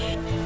much.